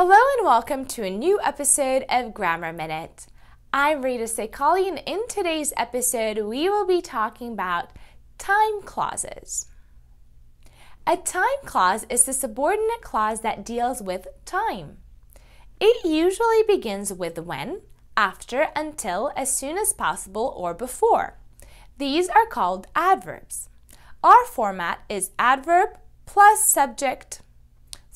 Hello and welcome to a new episode of Grammar Minute. I'm Rita Sekali, and in today's episode, we will be talking about time clauses. A time clause is the subordinate clause that deals with time. It usually begins with when, after, until, as soon as possible, or before. These are called adverbs. Our format is adverb plus subject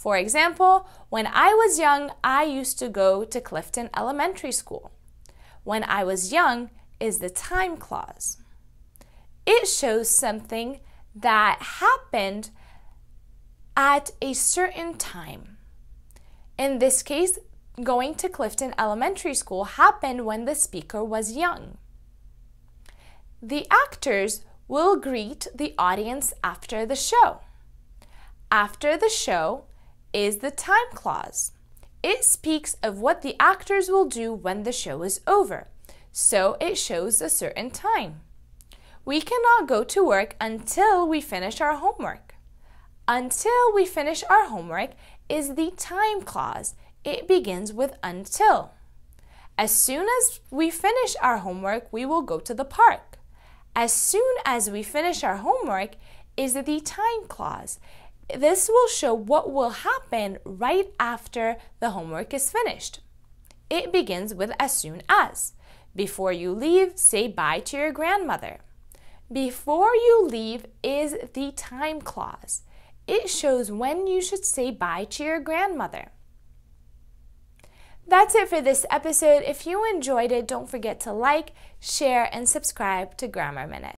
for example, when I was young, I used to go to Clifton Elementary School. When I was young is the time clause. It shows something that happened at a certain time. In this case, going to Clifton Elementary School happened when the speaker was young. The actors will greet the audience after the show. After the show, is the time clause. It speaks of what the actors will do when the show is over, so it shows a certain time. We cannot go to work until we finish our homework. Until we finish our homework is the time clause. It begins with until. As soon as we finish our homework, we will go to the park. As soon as we finish our homework is the time clause. This will show what will happen right after the homework is finished. It begins with as soon as. Before you leave, say bye to your grandmother. Before you leave is the time clause. It shows when you should say bye to your grandmother. That's it for this episode. If you enjoyed it, don't forget to like, share, and subscribe to Grammar Minute.